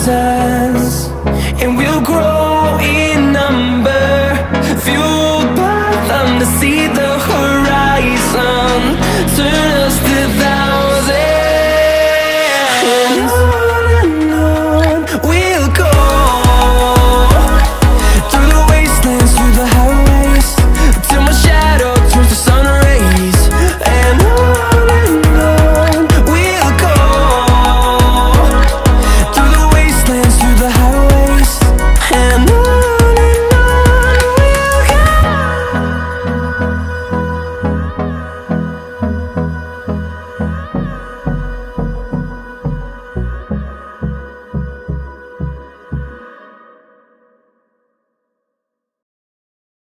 side.